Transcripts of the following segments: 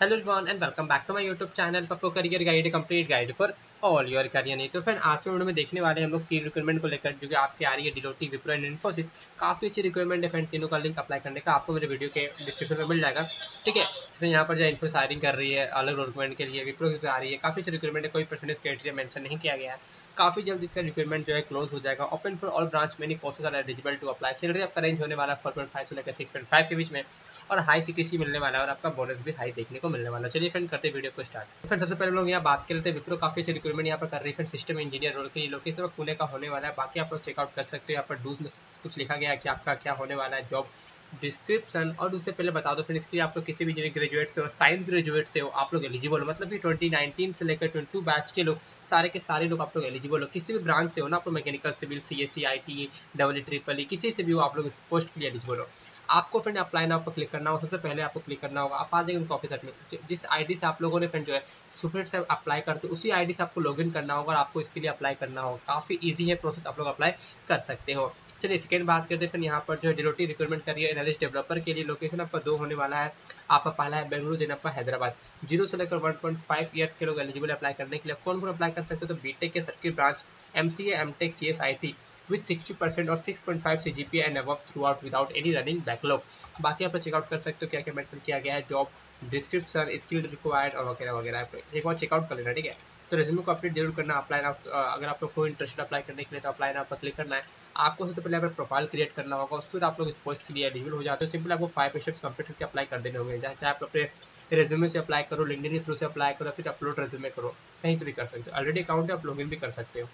Hello everyone and welcome back to my YouTube channel Papo Career Guide a Complete Guide for. All your career नहीं। तो friend आज के video में देखने वाले हैं हम लोग तीन रिक्वायरमेंट को लेकर, जो कि आपकी आ रही है डिलोटी विप्रो एंड इन्फोसिस काफ़ी अच्छी रिक्वायरमेंट है फ्रेंड तीनों का लिंक अप्लाई करने का। आपको मेरे वीडियो के डिस्क्रिप्शन में मिल जाएगा। ठीक है? इसमें यहाँ पर जो इन्फोस हायरिंग कर रही है, अलग रिक्वायरमेंट के लिए। विप्रो की आ रही है, काफ़ी अच्छी रिक्वायरमेंट है, कोई परसेंटेज क्राइटेरिया मेंशन नहीं किया गया है। काफ़ी जल्द इसका रिक्वायरमेंट जो है क्लोज हो जाएगा। Open for all branch many courses are eligible to apply salary आपका रेंज होने वाला फोर पॉइंट फाइव से लेकर सिक्स पॉइंट फाइव के बीच में। और हाई सीटीसी मिलने वाला है और आपका बोनस भी हाई देखने को मिलने वाला है। चलिए फ्रेंड करते वीडियो को स्टार्ट फ्रेंड सबसे पहले लोग यहाँ बात कर लेते हैं विप्रो काफ़ी अच्छी रिक्वायरमेंट यहाँ पर कर रही है। सिस्टम इंजीनियर रोल के लिए लोकेशन पुणे का होने वाला है। बाकी आप लोग चेकआउट कर सकते हो। यहाँ पर डूज में कुछ लिखा गया है कि आपका क्या होने वाला है। जॉब डिस्क्रिप्शन और उससे पहले बता दो फिर इसके लिए आप लोग किसी भी ग्रेजुएट से हो साइंस ग्रेजुएट से हो, आप लोग एलिजिबल हो। मतलब कि 2019 से लेकर 22 बैच के लोग, सारे के सारे लोग आप लोग एलिजिबल हो। किसी भी ब्रांच से हो ना, आप लोग mechanical civil C S C I T W triple E किसी से भी हो, आप लोग इस पोस्ट के लिए एलिजिबल हो। आपको फ्रेंड अप्लाई नाउ पर क्लिक करना हो सबसे पहले आपको क्लिक करना होगा। आप आ जाएँगे उनके ऑफ़िस में जिस आईडी से आप लोगों ने फ्रेंड जो है सुपरेट से अप्लाई करते उसी आईडी से आपको लॉगिन करना होगा, और आपको इसके लिए अप्लाई करना होगा। काफ़ी ईजी है प्रोसेस आप लोग अप्लाई कर सकते हो। चलिए सेकेंड बात करते हैं यहाँ पर जो डिलोटी रिक्रूटमेंट करिए एनालिस्ट डेवलपर के लिए लोकेशन आपका दो होने वाला है। आपका पहला है बेंगलुरु देन आपका हैदराबाद। ज़ीरो से लेकर वन पॉइंट फाइव ईयर्स के लोग एलिजिबल अप्लाई करने के लिए कौन कौन अप्लाई कर सकते हो? तो बीटेक के circuit branch M C M tech C S I T with sixty percent और six point five C G P and above throughout without any running backlog बाकी आप चेकआउट कर सकते हो क्या क्या मेंशन किया गया है जॉब डिस्क्रिप्शन स्किल रिक्वायर्ड और वगैरह वगैरह। एक बार चेकआउट कर लेना, ठीक है? तो रेज्यूमे को अपडेट ज़रूर करना अप्लाई ना अगर आप लोग को इंटरेस्टेड अप्लाई करने के लिए तो अप्लाई ना पर क्लिक करना है। आपको सबसे पहले अपना प्रोफ़ाइल क्रिएट करना होगा, उसके बाद आप लोग इस पोस्ट के लिए एलिजिबल हो जाते हो। सिंपल आपको फाइव स्टेप्स कंप्लीट करके अप्लाई कर देने होंगे। चाहे आप अपने रेज्यूमे से अप्लाई करो लिंकडिन के थ्रू से अप्लाई करो, फिर अपलोड रेज्यूमे करो। कहीं से भी कर सकते हो। ऑलरेडी अकाउंट है, आप लॉगिन भी कर सकते हो।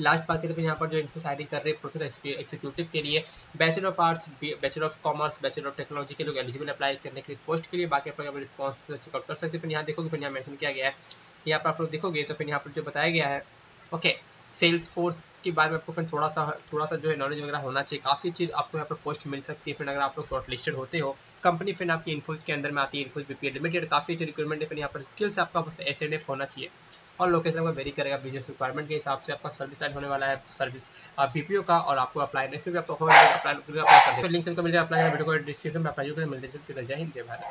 लास्ट बात करते हैं यहाँ पर जो इन्फो साइडिंग कर रहे हैं प्रोफेसर एक्सिक्यूटिव के लिए bachelor of arts bachelor of commerce bachelor of technology के लोग एलिजिबल अप्लाई करने के लिए पोस्ट के लिए, बाकी आप रिस्पॉन्स चेकआउट कर सकते हैं। फिर यहाँ देखोगे, फिर यहाँ मैंशन किया गया है। यहाँ पर आप लोग देखोगे तो फिर यहाँ पर जो बताया गया है ओके सेल्स फोर्स के बारे में आपको फिर थोड़ा सा थोड़ा सा जो है नॉलेज वगैरह होना चाहिए। काफ़ी चीज़ आपको यहाँ पर पोस्ट मिल सकती है। फिर अगर आप लोग शॉर्ट लिस्टेड होते हो कंपनी फिर आपकी इन्फोज के अंदर में आती है इन्फोज बीपीए लिमिटेड काफ़ी अच्छी रिक्रूटमेंट है। फिर यहाँ पर स्किल्स आपका बस एस होना चाहिए। और लोकेशन आपका वेरी करेगा बिज़नेस रिक्वायरमेंट के हिसाब से आपका सर्विस लाइन होने वाला है सर्विस बीपीओ का और आपको अप्लाई इसमें भी आपको अप्लाई कर लिंक मिल जाएगा अप्लाई वीडियो को डिस्क्रिप्शन में अप्लाई मिल जाए जय हिंद, जय भारत।